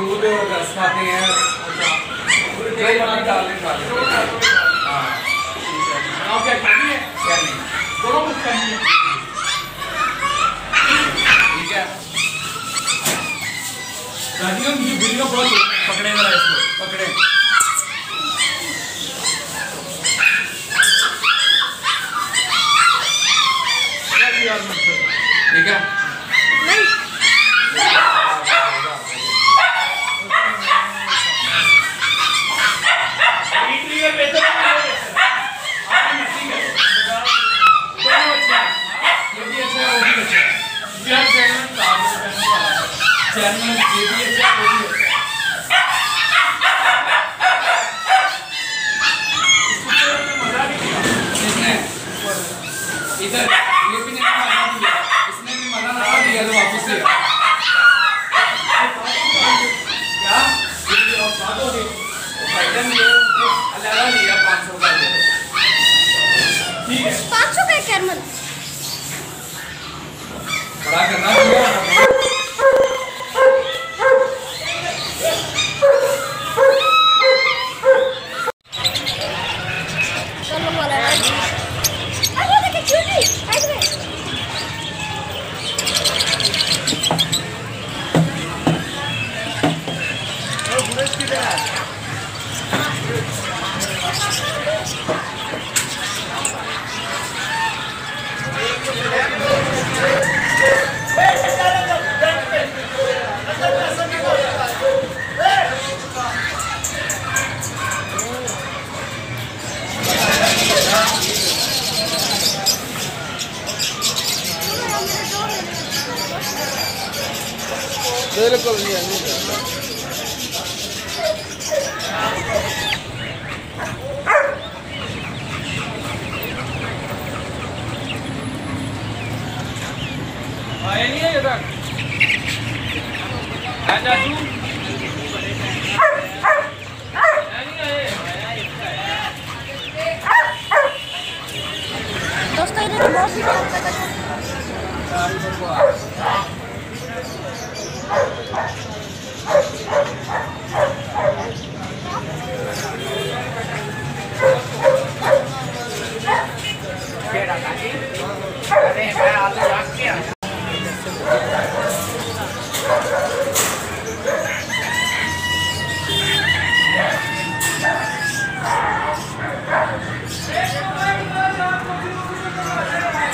दूध रस खाते हैं दही मक्खन डाल के खा लेते हैं हाँ आप क्या खानी है क्या नहीं दोनों कुछ खानी है ठीक है राजीव मुझे वीडियो बहुत पकड़े मेरा इसको पकड़े। ठीक है इटली में बेहतर है आपकी मर्ज़ी है दोनों अच्छा है ये भी अच्छा है वो भी अच्छा है यार चैनल काम करने वाला है चैनल ये है। है किया। इसने इधर ये भी नहीं मज़ा दिया। इसने भी मज़ा ना दिया तो वापस से। क्या? बैठन ये अलग लिया पाँच सौ का ठीक है। पाँच सौ का कैरमल बड़ा करना। চলো বলা बिल्कुल नहीं आए नहीं है ये तक आ जाजू दोस्तों इधर बहुत सी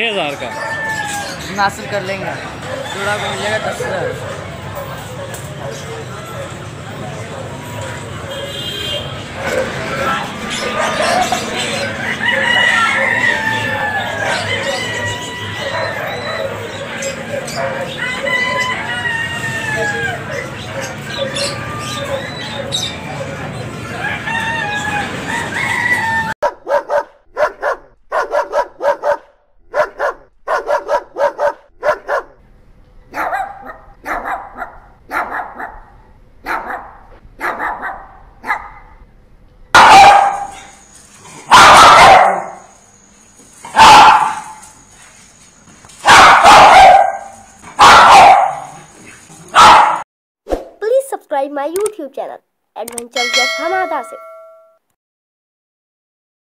छः हज़ार का। हासिल कर लेंगे। जोड़ा को मिलेगा दस हज़ार। Subscribe my YouTube channel, Adventure Just Hamada se.